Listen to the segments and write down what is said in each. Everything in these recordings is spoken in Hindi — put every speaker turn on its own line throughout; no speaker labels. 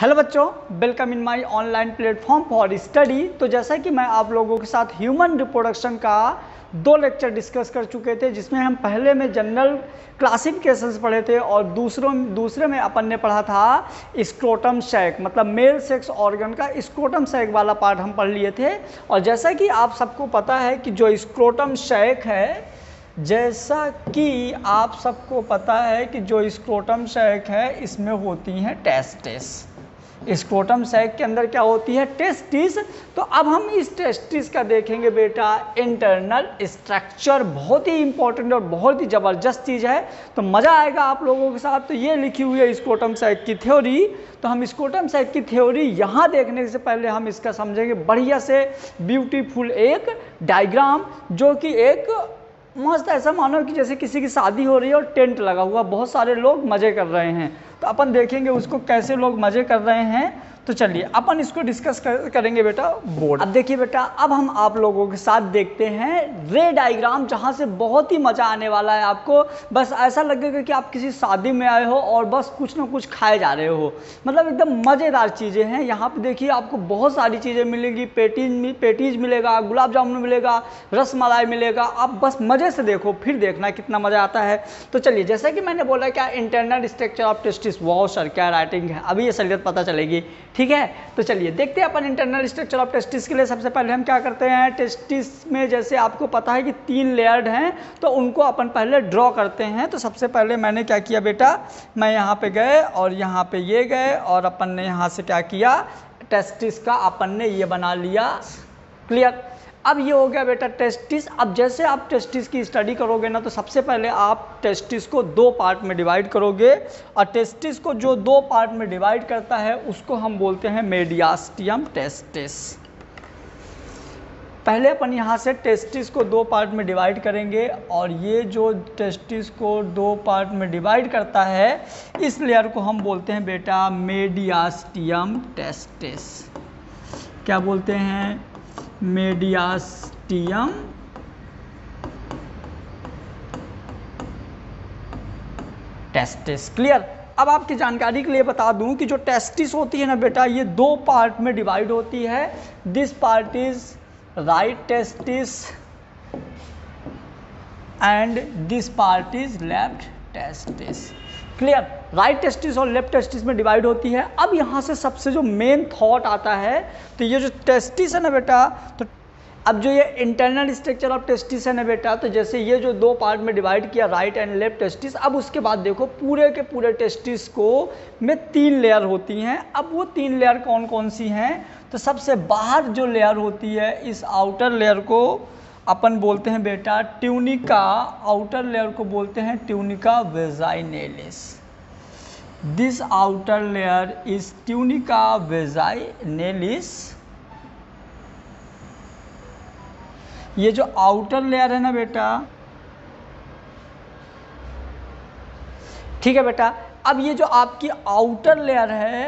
हेलो बच्चों welcome in my online platform for study तो जैसा कि मैं आप लोगों के साथ ह्यूमन रिप्रोडक्शन का दो लेक्चर डिस्कस कर चुके थे जिसमें हम पहले में जनरल क्लासिफिकेशंस पढ़े थे और दूसरों दूसरे में अपन ने पढ़ा था स्क्रोटम सेक मतलब मेल सेक्स ऑर्गन का स्क्रोटम सेक वाला पार्ट हम पढ़ लिए थे और जैसा कि आप सबको पता है कि जो स्क्रोटम सेक है जैसा कि आप सबको पता है कि जो स्क्रोटम सेक है इसमें होती हैं टेस्टेस स्क्रोटम सैक के अंदर क्या होती है टेस्टिस तो अब हम इस टेस्टिस का देखेंगे बेटा इंटरनल स्ट्रक्चर बहुत ही इंपॉर्टेंट और बहुत ही ज़बरदस्त चीज़ है तो मज़ा आएगा आप लोगों के साथ तो ये लिखी हुई है स्क्रोटम सैक की थ्योरी तो हम स्क्रोटम सैक की थ्योरी यहाँ देखने से पहले हम इसका समझेंगे बढ़िया से ब्यूटीफुल एक डायग्राम जो कि एक मस्त ऐसा मानो कि जैसे किसी की शादी हो रही है और टेंट लगा हुआ बहुत सारे लोग मज़े कर रहे हैं तो अपन देखेंगे उसको कैसे लोग मज़े कर रहे हैं तो चलिए अपन इसको डिस्कस कर, करेंगे बेटा बोर्ड अब देखिए बेटा अब हम आप लोगों के साथ देखते हैं रे डायग्राम जहाँ से बहुत ही मज़ा आने वाला है आपको बस ऐसा लगेगा कि आप किसी शादी में आए हो और बस कुछ ना कुछ खाए जा रहे हो मतलब एकदम मज़ेदार चीज़ें हैं यहाँ पे देखिए आपको बहुत सारी चीज़ें मिलेंगी पेटीज पेटीज मिलेगा गुलाब जामुन मिलेगा रस मलाई मिलेगा आप बस मज़े से देखो फिर देखना कितना मज़ा आता है तो चलिए जैसा कि मैंने बोला क्या internal structure of testis was और क्या राइटिंग है अभी ये सलीत पता चलेगी ठीक है तो चलिए देखते हैं अपन इंटरनल स्ट्रक्चर ऑफ टेस्टिस के लिए सबसे पहले हम क्या करते हैं टेस्टिस में जैसे आपको पता है कि तीन लेयर्ड हैं तो उनको अपन पहले ड्रॉ करते हैं तो सबसे पहले मैंने क्या किया बेटा मैं यहाँ पर गए और यहाँ पर ये गए और अपन ने यहाँ से क्या किया टेस्टिस का अपन ने ये बना लिया क्लियर अब ये हो गया बेटा टेस्टिस अब जैसे आप टेस्टिस की स्टडी करोगे ना तो सबसे पहले आप टेस्टिस को दो पार्ट में डिवाइड करोगे और टेस्टिस को जो दो पार्ट में डिवाइड करता है उसको हम बोलते हैं मेडियास्टियम टेस्टिस पहले अपन यहाँ से टेस्टिस को दो पार्ट में डिवाइड करेंगे और ये जो टेस्टिस को दो पार्ट में डिवाइड करता है इस लेयर को हम बोलते हैं बेटा मेडियास्टियम टेस्टिस क्या बोलते हैं मेडियास्टियम टेस्टिस क्लियर अब आपकी जानकारी के लिए बता दूं कि जो टेस्टिस होती है ना बेटा ये दो पार्ट में डिवाइड होती है this part is right testis and this part is left testis clear right testis और लेफ्ट टेस्टिस में डिवाइड होती है अब यहाँ से सबसे जो मेन थॉट आता है तो ये जो टेस्टिस है ना बेटा तो अब जो ये इंटरनल स्ट्रक्चर ऑफ टेस्टिस है ना बेटा तो जैसे ये जो दो पार्ट में डिवाइड किया राइट एंड लेफ्ट टेस्टिस अब उसके बाद देखो पूरे के पूरे टेस्टिस को में तीन लेयर होती हैं अब वो तीन लेयर कौन कौन सी हैं तो सबसे बाहर जो लेयर होती है इस आउटर लेयर को अपन बोलते हैं बेटा ट्यूनिका आउटर लेयर को बोलते हैं tunica vaginalis outer layer is tunica vaginalis ये जो आउटर लेयर है ना बेटा ठीक है बेटा अब ये जो आपकी आउटर लेयर है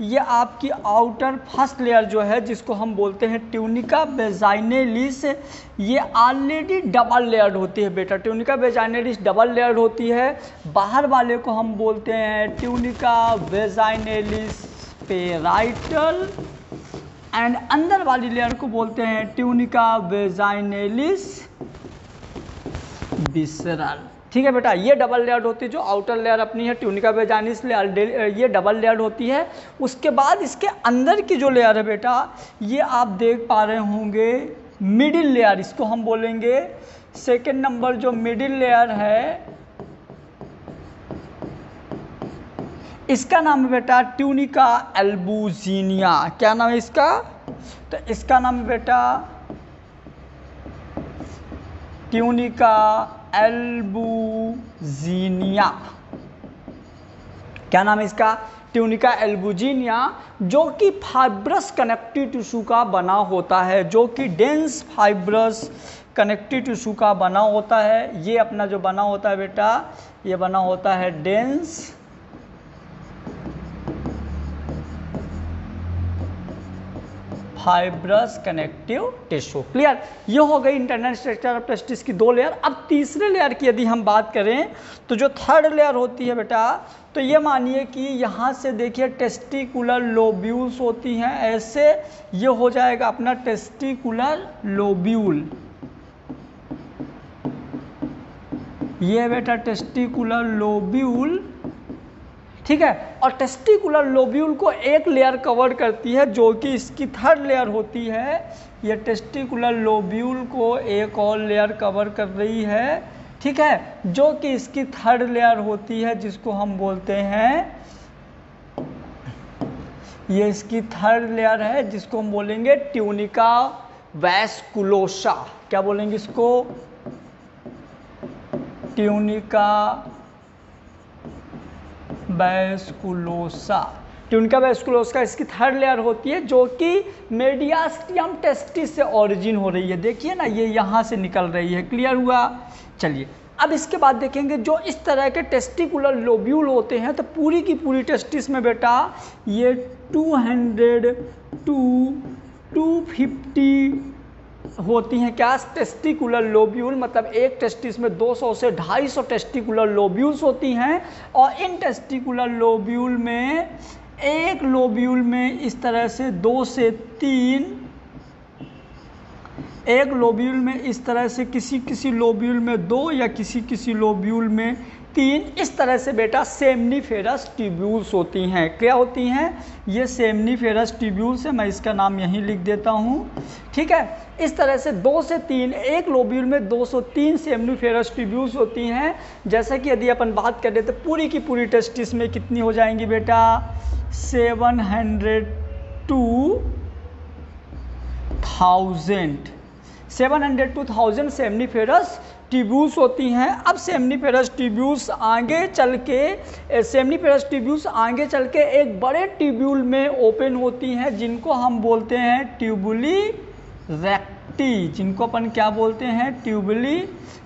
ये आपकी आउटर फर्स्ट लेयर जो है जिसको हम बोलते हैं ट्यूनिका बेजाइनेलिस ये ऑलरेडी डबल लेयर्ड होती है बेटा ट्यूनिका बेजाइनेलिस डबल लेयर्ड होती है बाहर वाले को हम बोलते हैं ट्यूनिका बेजाइनेलिस पेराइटल एंड अंदर वाली लेयर को बोलते हैं ट्यूनिका बेजाइनेलिस विसरल ठीक है बेटा ये डबल लेयर्ड होती है जो आउटर लेयर अपनी है ट्यूनिका बेजानिस ये डबल लेयर्ड होती है उसके बाद इसके अंदर की जो लेयर है बेटा ये आप देख पा रहे होंगे मिडिल लेयर इसको हम बोलेंगे सेकेंड नंबर जो मिडिल लेयर है इसका नाम है बेटा ट्यूनिका एल्बुजीनिया क्या नाम है इसका तो इसका नाम है बेटा ट्यूनिका एल्बुजीनिया क्या नाम है इसका ट्यूनिका एल्बुजीनिया जो कि फाइब्रस कनेक्टिव टिश्यू का बना होता है जो कि डेंस फाइब्रस कनेक्टिव टिश्यू का बना होता है ये अपना जो बना होता है बेटा ये बना होता है dense fibrous connective tissue clear ये हो गई इंटरनल स्ट्रक्चर ऑफ टेस्टिस की दो लेयर अब तीसरे लेयर की यदि हम बात करें तो जो थर्ड लेयर होती है बेटा तो ये मानिए कि यहाँ से देखिए टेस्टिकुलर लोब्यूल्स होती हैं ऐसे ये हो जाएगा अपना टेस्टिकुलर लोब्यूल ये बेटा टेस्टिकुलर लोब्यूल ठीक है और टेस्टिकुलर लोब्यूल को एक लेयर कवर करती है जो कि इसकी थर्ड लेयर होती है ये टेस्टिकुलर लोब्यूल को एक और लेयर कवर कर रही है ठीक है जो कि इसकी थर्ड लेयर होती है जिसको हम बोलते हैं ये इसकी थर्ड लेयर है जिसको हम बोलेंगे ट्यूनिका वैस्कुलोसा क्या बोलेंगे इसको ट्यूनिका बैस्कुलोसा ट्यूनिका वेस्कुलोस इसकी थर्ड लेयर होती है जो कि मेडियास्टियम टेस्टिस से ओरिजिन हो रही है देखिए ना ये यहाँ से निकल रही है क्लियर हुआ चलिए अब इसके बाद देखेंगे जो इस तरह के टेस्टिकुलर लोब्यूल होते हैं तो पूरी की पूरी टेस्टिस में बेटा ये 200 टू 250 होती हैं क्या टेस्टिकुलर लोब्यूल मतलब एक टेस्टिस में 200 से 250 टेस्टिकुलर लोब्यूल्स होती हैं और इन टेस्टिकुलर लोब्यूल में एक लोब्यूल में इस तरह से दो से तीन एक लोब्यूल में इस तरह से किसी किसी लोब्यूल में दो या किसी किसी लोब्यूल में तीन इस तरह से बेटा सेमनीफेरस ट्यूब्यूल्स होती हैं क्या होती हैं ये सेमनीफेरस ट्यूब्यूल्स है मैं इसका नाम यहीं लिख देता हूँ ठीक है इस तरह से दो से तीन एक लोब्यूल में दो सौ सेमनी सेमनीफेरस ट्यूब्यूल्स होती हैं जैसे कि यदि अपन बात करें तो पूरी की पूरी टेस्टिस में कितनी हो जाएंगी बेटा seven hundred to thousand seven hundred to thousand seminiferous tubules होती हैं अब सेमनीफेरस टिब्यूस आगे चल के सेमनीफेरस टिब्यूस आगे चल के एक बड़े ट्यूब्यूल में ओपन होती हैं जिनको हम बोलते हैं ट्यूबुली रेक्टी जिनको अपन क्या बोलते हैं ट्यूबली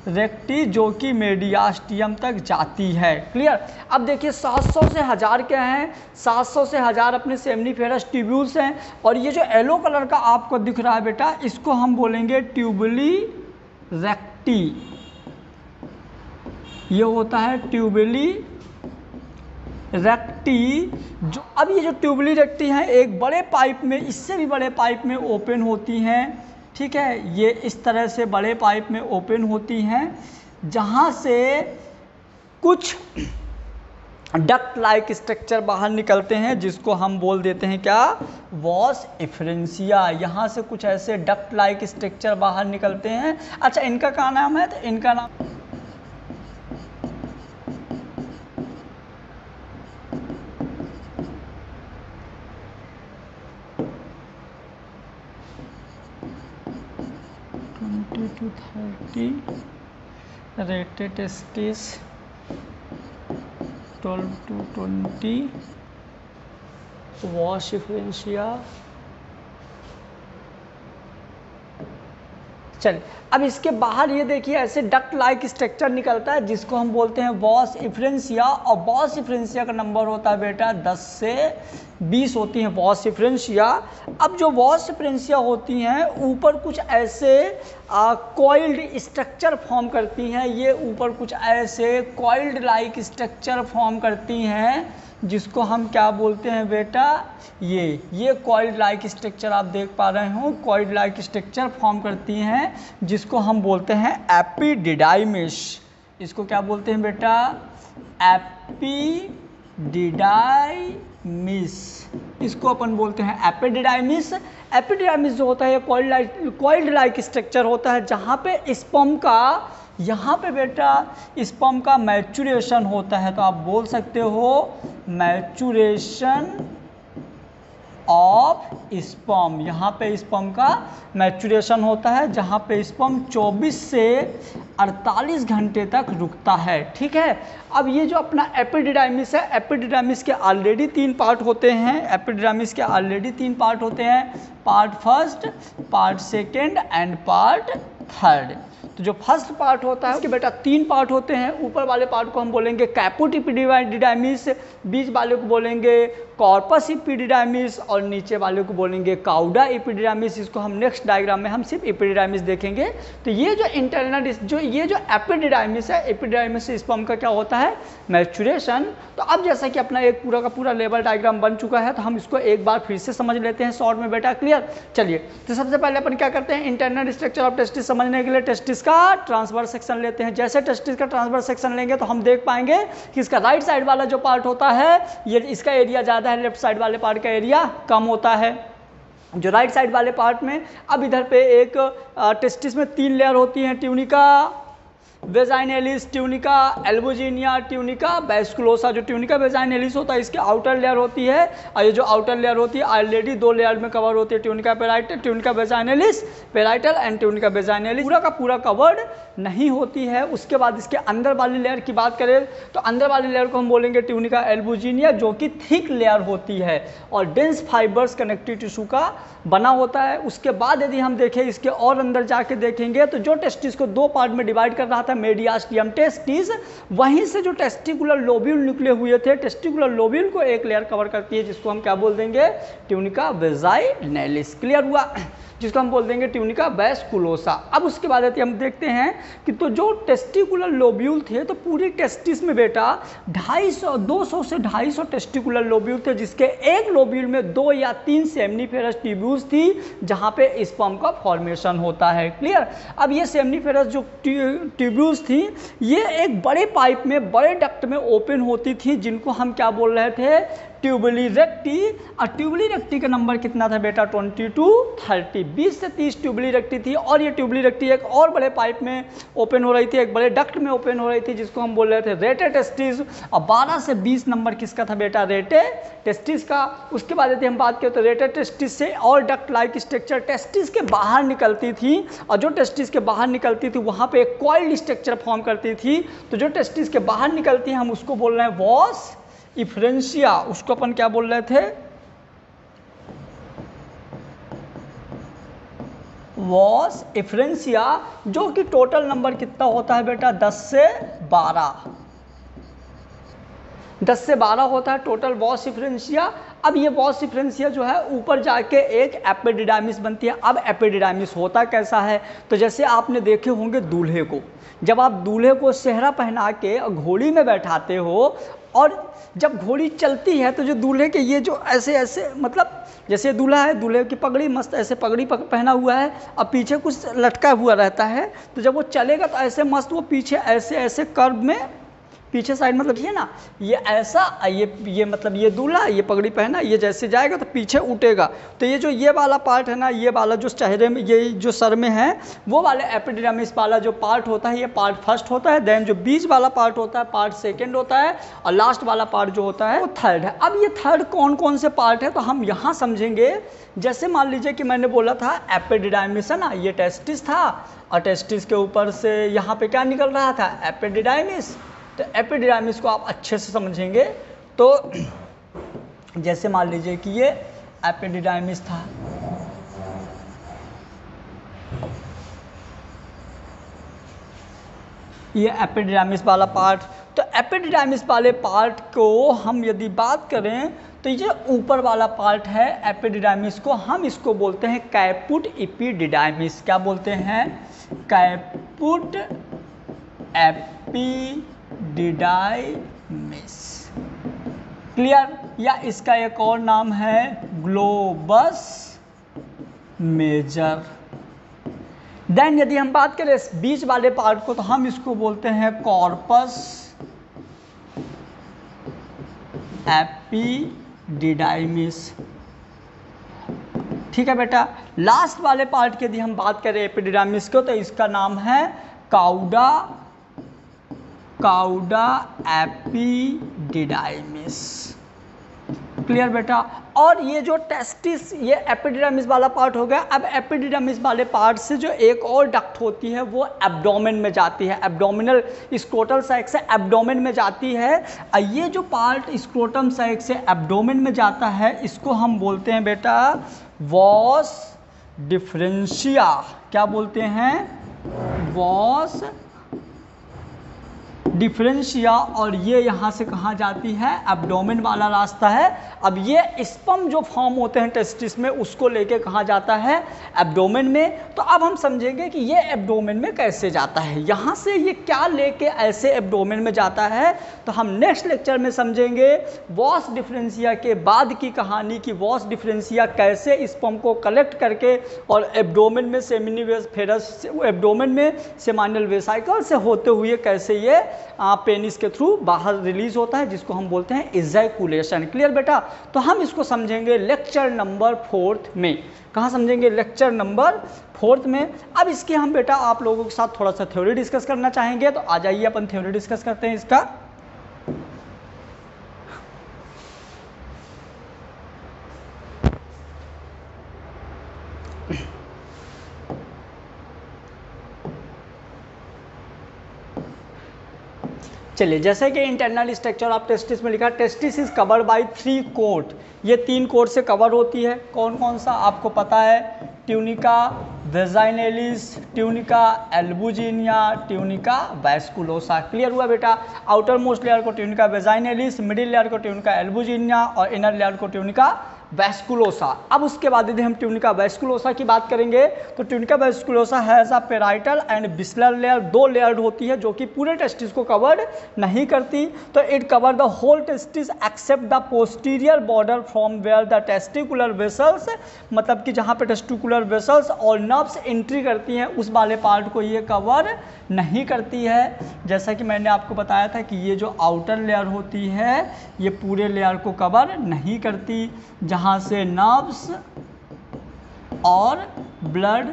रेक्टी जो कि मेडियास्टियम तक जाती है क्लियर अब देखिए 700 से हज़ार क्या हैं 700 से हज़ार अपने सेमनीफेरस ट्यूब्यूल्स हैं और ये जो येलो कलर का आपको दिख रहा है बेटा इसको हम बोलेंगे ट्यूबली रेक्टी ये होता है ट्यूबली रक्टी जो अब ये जो ट्यूबली रक्टी हैं एक बड़े पाइप में इससे भी बड़े पाइप में ओपन होती हैं ठीक है ये इस तरह से बड़े पाइप में ओपन होती हैं जहाँ से कुछ डक्ट लाइक स्ट्रक्चर बाहर निकलते हैं जिसको हम बोल देते हैं क्या वॉस इफ्रेंसिया यहाँ से कुछ ऐसे डक्ट लाइक स्ट्रक्चर बाहर निकलते हैं अच्छा इनका क्या नाम है तो इनका नाम t rated stages 12 to 20 wash influenza चल अब इसके बाहर ये देखिए ऐसे डक्ट लाइक स्ट्रक्चर निकलता है जिसको हम बोलते हैं बॉस इफ्रेंसिया और बॉस इफ्रेंसिया का नंबर होता है बेटा 10 से 20 होती हैं बॉस इफ्रेंसिया अब जो बॉस इफ्रेंसिया होती हैं ऊपर कुछ ऐसे कॉइल्ड स्ट्रक्चर फॉर्म करती हैं ये ऊपर कुछ ऐसे कॉइल्ड लाइक स्ट्रक्चर फॉर्म करती हैं जिसको हम क्या बोलते हैं बेटा ये ये कॉइड लाइक स्ट्रक्चर आप देख पा रहे हो कॉइड लाइक स्ट्रक्चर फॉर्म करती हैं जिसको हम बोलते हैं एपीडिडाइमिस इसको क्या बोलते हैं बेटा एपीडिडाइमिस इसको अपन बोलते हैं एपीडिडाइमिस एपीडिडाइमिस जो होता है ये लाइक लाइक स्ट्रक्चर होता है जहाँ पे स्पम का यहाँ पे बेटा स्पम का मैचुरेशन होता है तो आप बोल सकते हो मैचुरेशन ऑफ स्पम यहाँ पे स्पम का मैचुरेशन होता है जहाँ पे स्पम 24 से 48 घंटे तक रुकता है ठीक है अब ये जो अपना एपिडिडामिस है एपिडिडामिस के ऑलरेडी तीन पार्ट होते हैं एपिडिडामिस के ऑलरेडी तीन पार्ट होते हैं part first part second and part third तो जो फर्स्ट पार्ट होता है कि बेटा तीन पार्ट होते हैं ऊपर वाले पार्ट को हम बोलेंगे कैपुट इपीडिडामिस बीच वाले को बोलेंगे कॉर्पस इपीडिडामिस और नीचे वाले को बोलेंगे काउडा इपीडिडामिस इसको हम नेक्स्ट डायग्राम में हम सिर्फ इपीडिडामिस देखेंगे तो ये जो इंटरनल जो ये जो एपिडिडाइमिस है एपिडिडाइमिस स्पम का क्या होता है मैचुरेशन तो अब जैसा कि अपना एक पूरा का पूरा लेवल डायग्राम बन चुका है तो हम इसको एक बार फिर से समझ लेते हैं शॉर्ट में बेटा क्लियर चलिए तो सबसे पहले अपन क्या करते हैं इंटरनल स्ट्रक्चर ऑफ टेस्टिस समझने के लिए टेस्टिस टेस्टिस का ट्रांसवर्स सेक्शन लेते हैं जैसे टेस्टिस का ट्रांसवर्स सेक्शन लेंगे तो हम देख पाएंगे कि इसका राइट साइड वाला जो पार्ट होता है ये इसका एरिया ज़्यादा है लेफ्ट साइड वाले पार्ट का एरिया कम होता है जो राइट साइड वाले पार्ट में अब इधर पे एक टेस्टिस में तीन लेयर होती हैं tunica vaginalis tunica albuginea tunica vasculosa जो ट्यूनिका एलिस होता है इसके आउटर लेयर होती है और ये जो आउटर लेयर होती है ऑलरेडी दो लेयर में कवर होती है tunica parietal tunica alis parietal and tunica alis पूरा का पूरा कवर्ड नहीं होती है उसके बाद इसके अंदर वाली लेयर की बात करें तो अंदर वाली लेयर को हम बोलेंगे ट्यूनिका एल्बुजीनिया जो कि थिक लेयर होती है और डेंस फाइबर्स कनेक्टिव टिश्यू का बना होता है उसके बाद यदि हम देखें इसके और अंदर जाके देखेंगे तो जो टेस्टिस को दो पार्ट में डिवाइड कर रहा था था मेडियास्टियम टेस्टिस वहीं से जो टेस्टिकुलर लोब्यूल निकले हुए थे टेस्टिकुलर लोब्यूल को एक लेयर कवर करती है जिसको हम क्या बोल देंगे ट्यूनिका वेजाइनेलिस क्लियर हुआ जिसको हम बोल देंगे ट्यूनिका बैस्कुलोसा अब उसके बाद यदि हम देखते हैं कि तो जो टेस्टिकुलर लोब्यूल थे तो पूरी टेस्टिस में बेटा 250 200 से 250 टेस्टिकुलर लोब्यूल थे जिसके एक लोब्यूल में दो या तीन सेमनीफेरस ट्यूब्यूल्स थी जहाँ पे स्पम का फॉर्मेशन होता है क्लियर अब ये सेमनीफेरस जो ट्यूब्यूल्स थी ये एक बड़े पाइप में बड़े डक्ट में ओपन होती थी जिनको हम क्या बोल रहे थे ट्यूबली रेक्टी और ट्यूबली रेक्टी का नंबर कितना था बेटा ट्वेंटी टू थर्टी बीस से तीस ट्यूबली रेक्टी थी और ये ट्यूबली रेक्टी एक और बड़े पाइप में ओपन हो रही थी एक बड़े डक्ट में ओपन हो रही थी जिसको हम बोल रहे थे रेटे टेस्टिस और बारह से बीस नंबर किसका था बेटा रेटे टेस्टिस का उसके बाद यदि हम बात करें तो रेटे टेस्टिस से और डक्ट लाइक स्ट्रक्चर टेस्टिस के बाहर निकलती थी और जो टेस्टिस के बाहर निकलती थी वहाँ पर एक कॉइल्ड स्ट्रक्चर फॉर्म करती थी तो जो टेस्टिस के बाहर निकलती है हम उसको बोल रहे हैं वॉश इफ्रेंसिया उसको अपन क्या बोल रहे थे वॉस इफ्रेंसिया जो कि टोटल नंबर कितना होता है बेटा 10 से 12 10 से 12 होता है टोटल वॉस इफ्रेंसिया अब ये वॉस इफ्रेंसिया जो है ऊपर जाके एक एपेडिडामिस बनती है अब एपेडिडामिस होता कैसा है तो जैसे आपने देखे होंगे दूल्हे को जब आप दूल्हे को सेहरा पहना के घोड़ी में बैठाते हो और जब घोड़ी चलती है तो जो दूल्हे के ये जो ऐसे ऐसे मतलब जैसे दूल्हा है दूल्हे की पगड़ी मस्त ऐसे पगड़ी पहना हुआ है अब पीछे कुछ लटका हुआ रहता है तो जब वो चलेगा तो ऐसे मस्त वो पीछे ऐसे ऐसे कर्व में पीछे साइड मतलब ये ना ये ऐसा ये ये मतलब ये दूल्हा ये पगड़ी पहना ये जैसे जाएगा तो पीछे उठेगा तो ये जो ये वाला पार्ट है ना ये वाला जो चेहरे में ये जो सर में है वो वाले एपिडिडामिस वाला जो पार्ट होता है ये पार्ट फर्स्ट होता है देन जो बीच वाला पार्ट होता है पार्ट सेकेंड होता है और लास्ट वाला पार्ट जो होता है वो थर्ड है अब ये थर्ड कौन कौन से पार्ट है तो हम यहाँ समझेंगे जैसे मान लीजिए कि मैंने बोला था एपेडिडाइमिस है ना ये टेस्टिस था और टेस्टिस के ऊपर से यहाँ पे क्या निकल रहा था एपिडिडाइमिस तो एपिडिडार्मिस को आप अच्छे से समझेंगे तो जैसे मान लीजिए कि ये एपिडिडार्मिस था ये एपिडिडार्मिस वाला पार्ट तो एपिडिडामिस वाले पार्ट को हम यदि बात करें तो ये ऊपर वाला पार्ट है एपिडिडामिस को हम इसको बोलते हैं कैपुट एपिडिडार्मिस क्या बोलते हैं caput epididymis clear या इसका एक और नाम है ग्लोबस मेजर देन यदि हम बात करें इस बीच वाले पार्ट को तो हम इसको बोलते हैं कॉर्पस एपी डिडाइमिस ठीक है बेटा लास्ट वाले पार्ट की यदि हम बात करें एपिडिडामिस को तो इसका नाम है काउडा काउडा एपीडिडाइमिस क्लियर बेटा और ये जो टेस्टिस ये एपिडिडामिस वाला पार्ट हो गया अब एपिडिडामिस वाले पार्ट से जो एक और डक्ट होती है वो एब्डोमेन में जाती है एब्डोमिनल स्क्रोटल साइक से एब्डोमेन में जाती है ये जो पार्ट स्क्रोटम साइक से एब्डोमेन में जाता है इसको हम बोलते हैं बेटा वॉस डिफ्रेंशिया क्या बोलते हैं वॉस डिफ्रेंशिया और ये यहाँ से कहाँ जाती है एबडोमिन वाला रास्ता है अब ये स्पम जो फॉर्म होते हैं टेस्टिस में उसको लेके कहाँ जाता है एबडोमिन में तो अब हम समझेंगे कि ये एबडोमिन में कैसे जाता है यहाँ से ये क्या लेके ऐसे एबडोमिन में जाता है तो हम नेक्स्ट लेक्चर में समझेंगे वॉस डिफ्रेंसिया के बाद की कहानी कि वॉस डिफ्रेंसिया कैसे स्पम को कलेक्ट करके और एबडोमिन में सेमिनी फेरस एबडोमिन में सेमानल वेसाइकल से होते हुए कैसे ये पेनिस के थ्रू बाहर रिलीज होता है जिसको हम बोलते हैं इजैकुलेशन क्लियर बेटा तो हम इसको समझेंगे लेक्चर नंबर फोर्थ में कहाँ समझेंगे लेक्चर नंबर फोर्थ में अब इसके हम बेटा आप लोगों के साथ थोड़ा सा थ्योरी डिस्कस करना चाहेंगे तो आ जाइए अपन थ्योरी डिस्कस करते हैं इसका चलिए जैसे कि इंटरनल स्ट्रक्चर आप टेस्टिस में लिखा testis is cover by three coat ये तीन कोट से कवर होती है कौन कौन सा आपको पता है tunica vaginalis tunica albuginea tunica vasculosa clear हुआ बेटा आउटर मोस्ट लेयर को ट्यूनिका वेजाइनेलिस मिडिल लेयर को ट्यूनिका एल्बुजिनिया और इनर लेयर को ट्यूनिका वेस्कुलोसा अब उसके बाद यदि हम ट्यूनिका वेस्कुलोसा की बात करेंगे तो tunica vasculosa has a parietal and visceral layer दो लेयर्ड होती है जो कि पूरे टेस्टिस को कवर नहीं करती तो it cover the whole testis except the posterior border from where the testicular vessels मतलब कि जहाँ पे टेस्टिकुलर वेसल्स और नर्व्स एंट्री करती हैं उस वाले पार्ट को ये कवर नहीं करती है जैसा कि मैंने आपको बताया था कि ये जो आउटर लेयर होती है ये पूरे लेयर को कवर नहीं करती जहाँ यहाँ से नर्व्स और ब्लड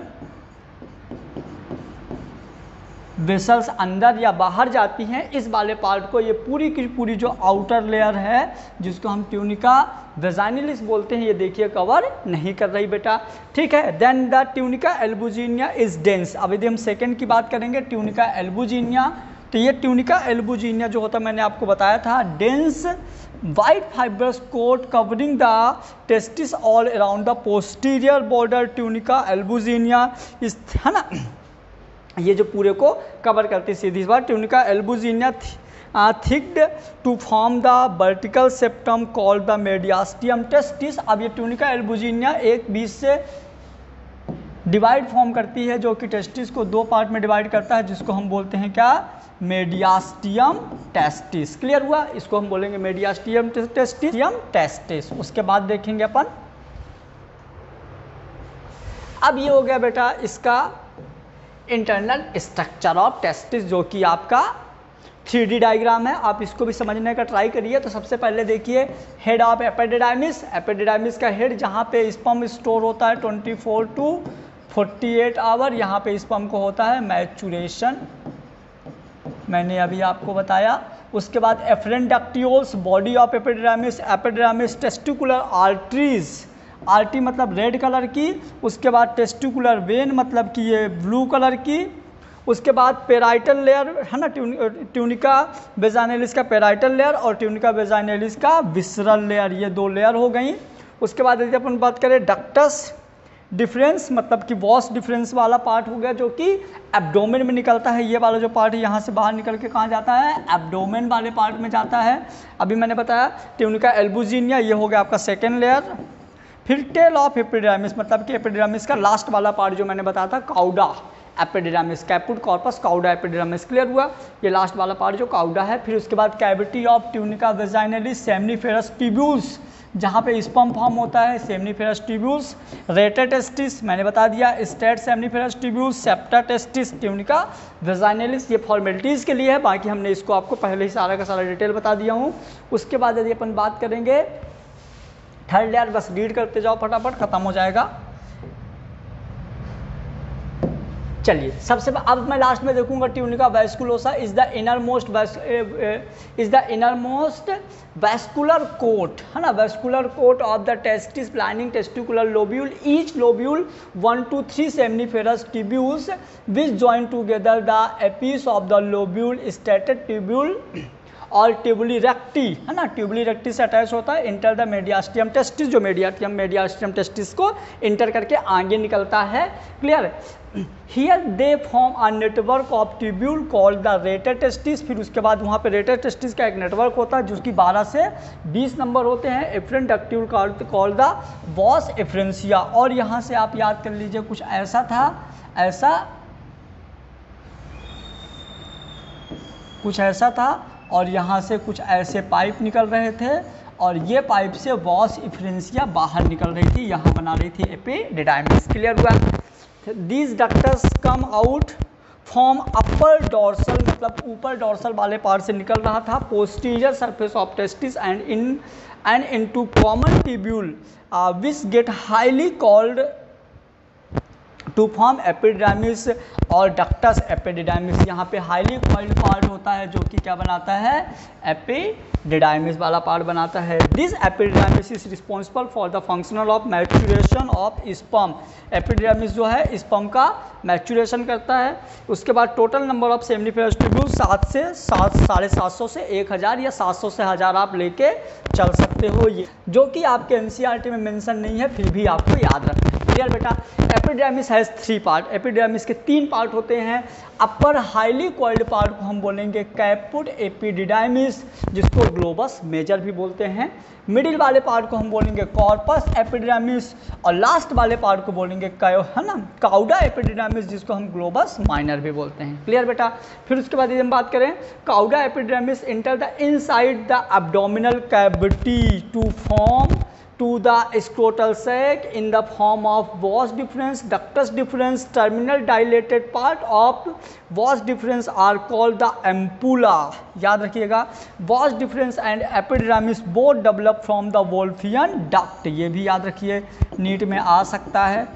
वेसल्स अंदर या बाहर जाती हैं इस वाले पार्ट को ये पूरी की पूरी जो आउटर लेयर है जिसको हम ट्यूनिका वेजाइनलिस बोलते हैं ये देखिए कवर नहीं कर रही बेटा ठीक है then the tunica albuginea is dense अब यदि हम सेकेंड की बात करेंगे ट्यूनिका एल्बुजीनिया तो ये ट्यूनिका एल्बुजीनिया जो होता है मैंने आपको बताया था dense white fibrous coat covering the testis all around the posterior border tunica albuginea is है ना ये जो पूरे को कवर करती सीधी इस बार tunica albuginea thickened to form the vertical septum called the mediastinum testis अब ये ट्यूनिका एल्बुजीनिया एक बीच से डिवाइड फॉर्म करती है जो कि टेस्टिस को दो पार्ट में डिवाइड करता है जिसको हम बोलते हैं क्या मेडियास्टियम टेस्टिस क्लियर हुआ इसको हम बोलेंगे मेडियास्टियम टेस्टियम टेस्टिस उसके बाद देखेंगे अपन अब ये हो गया बेटा इसका इंटरनल स्ट्रक्चर ऑफ टेस्टिस जो कि आपका थ्री डी डाइग्राम है आप इसको भी समझने का ट्राई करिए तो सबसे पहले देखिए हेड ऑफ एपेडिडाइमिस एपेडिडाइमिस का हेड जहाँ पे स्पम स्टोर होता है 24 टू एट आवर यहाँ पे स्पम को होता है मैचुरेशन मैंने अभी आपको बताया उसके बाद efferent ductules body of epididymis epididymis testicular arteries artery मतलब रेड कलर की उसके बाद टेस्टिकुलर वेन मतलब कि ये ब्लू कलर की उसके बाद पेराइटल लेयर है ना ट्यूनिका बेजानेलिस का पेराइटल लेयर और ट्यूनिका बेजानेलिस का विसरल लेयर ये दो लेयर हो गई उसके बाद यदि अपन बात करें डक्टस डिफरेंस मतलब कि वॉश डिफरेंस वाला पार्ट हो गया जो कि एब्डोमेन में निकलता है ये वाला जो पार्ट यहाँ से बाहर निकल के कहाँ जाता है एब्डोमेन वाले पार्ट में जाता है अभी मैंने बताया ट्यूनिका एल्बुजीनिया ये हो गया आपका सेकेंड लेयर फिर टेल ऑफ एपिड्रामिस मतलब कि एपिड्रामिस का लास्ट वाला पार्ट जो मैंने बताया था cauda epididymis caput corpus cauda epididymis clear हुआ ये लास्ट वाला पार्ट जो काउडा है फिर उसके बाद cavity of tunica vaginalis seminiferous tubules जहाँ पे स्पम फॉर्म होता है सेमनीफेरस ट्यूब्यूल्स रेटे टेस्टिस मैंने बता दिया straight seminiferous tubules septa testis tunica vaginalis ये फॉर्मेलिटीज़ के लिए है बाकी हमने इसको आपको पहले ही सारा का सारा डिटेल बता दिया हूँ उसके बाद यदि अपन बात करेंगे थर्ड यार बस रीड करते जाओ फटाफट ख़त्म हो जाएगा चलिए सबसे अब मैं लास्ट में देखूंगा tunica vasculosa is the innermost is the innermost vascular coat है ना vascular coat of the testis lining testicular lobule each lobule one two three seminiferous tubules which join together the apex of the lobule straight tubule और ट्यूबली रेक्टी है ना ट्यूबली रेक्टी से अटैच होता है इंटर द मेडियास्टियम टेस्टिस जो मेडियास्टियम मेडियास्टियम टेस्टिस को इंटर करके आगे निकलता है clear here they form a network of tubule call the rete testis फिर उसके बाद वहाँ पे रेटर टेस्टिस का एक नेटवर्क होता है जिसकी 12 से 20 नंबर होते हैं efferent ductule call the vasa efferentia और यहाँ से आप याद कर लीजिए कुछ ऐसा था ऐसा कुछ ऐसा था और यहाँ से कुछ ऐसे पाइप निकल रहे थे और ये पाइप से वॉश इफ्रेंसिया बाहर निकल रही थी यहाँ बना रही थी एपी एपिडिडाइमिस क्लियर हुआ these ducts come out from upper dorsal मतलब ऊपर डोर्सल वाले पार्ट से निकल रहा था posterior surface of testis and in and into common tubule which get highly coiled to form epididymis और डक्टस एपिडिडामिस यहाँ पे हाईली कॉइल्ड पार्ट होता है जो कि क्या बनाता है एपिडिडामिस वाला पार्ट बनाता है this epididymis is responsible for the functional of maturation of sperm epididymis जो है स्पम का मैचुरेशन करता है उसके बाद total number of seminiferous tubule सात से सात साढ़े सात सौ से एक हज़ार या सात सौ से हज़ार आप लेके चल सकते हो ये जो कि आपके एन e में मेंशन नहीं है फिर भी आपको याद रखना क्लियर बेटा epididymis has three part epididymis के तीन पार्ट होते हैं अपर हाईली क्वाल्ड पार्ट को हम बोलेंगे कैपुट एपिडिडाइमिस जिसको ग्लोबस मेजर भी बोलते हैं मिडिल वाले पार्ट को हम बोलेंगे कॉर्पस एपिडिडामिस और लास्ट वाले पार्ट को बोलेंगे कायो है ना काउडा एपिडिडामिस जिसको हम ग्लोबस माइनर भी बोलते हैं क्लियर बेटा फिर उसके बाद यदि हम बात करें cauda epididymis enter the inside the abdominal cavity to form to the scrotal sac in the form of vas deferens ductus deferens terminal dilated part of vas deferens are called the ampulla याद रखिएगा vas deferens and epididymis both develop from the Wolffian duct ये भी याद रखिए नीट में आ सकता है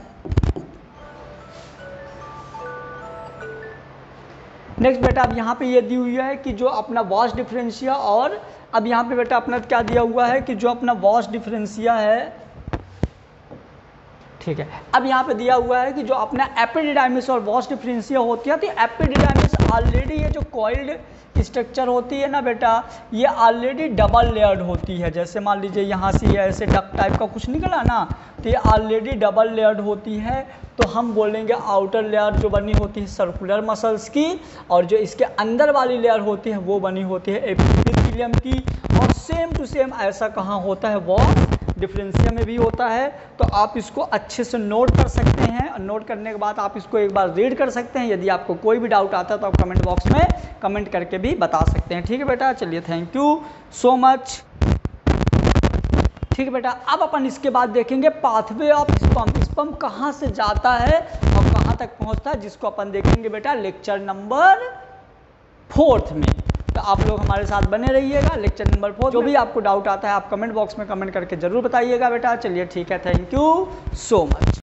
नेक्स्ट बेटा अब यहाँ पे ये दी हुई है कि जो अपना वॉस डिफरेंशिया और अब यहाँ पे बेटा अपना क्या दिया हुआ है कि जो अपना वॉश डिफरेंसिया है ठीक है अब यहाँ पे दिया हुआ है कि जो अपना एपिडिडाइमिस और वॉश डिफरेंसिया होती है तो एपिडिडाइमिस ऑलरेडी ये जो कॉइल्ड स्ट्रक्चर होती है ना बेटा ये ऑलरेडी डबल लेयर्ड होती है जैसे मान लीजिए यहाँ से ये ऐसे डक टाइप का कुछ निकला ना तो ये ऑलरेडी डबल लेयर्ड होती है तो हम बोलेंगे आउटर लेयर जो बनी होती है सर्कुलर मसल्स की और जो इसके अंदर वाली लेयर होती है वो बनी होती है एपिडिडाइमिस हीलियम की और सेम टू सेम ऐसा कहाँ होता है वो डिफ्रेंसिया में भी होता है तो आप इसको अच्छे से नोट कर सकते हैं और नोट करने के बाद आप इसको एक बार रीड कर सकते हैं यदि आपको कोई भी डाउट आता है तो आप कमेंट बॉक्स में कमेंट करके भी बता सकते हैं ठीक है बेटा चलिए थैंक यू सो मच ठीक है बेटा अब अपन इसके बाद देखेंगे पाथवे ऑफ स्पम्प स्पम कहाँ से जाता है और कहाँ तक पहुँचता है जिसको अपन देखेंगे बेटा लेक्चर नंबर फोर्थ में तो आप लोग हमारे साथ बने रहिएगा लेक्चर नंबर फोर जो भी आपको डाउट आता है आप कमेंट बॉक्स में कमेंट करके ज़रूर बताइएगा बेटा चलिए ठीक है थैंक यू सो मच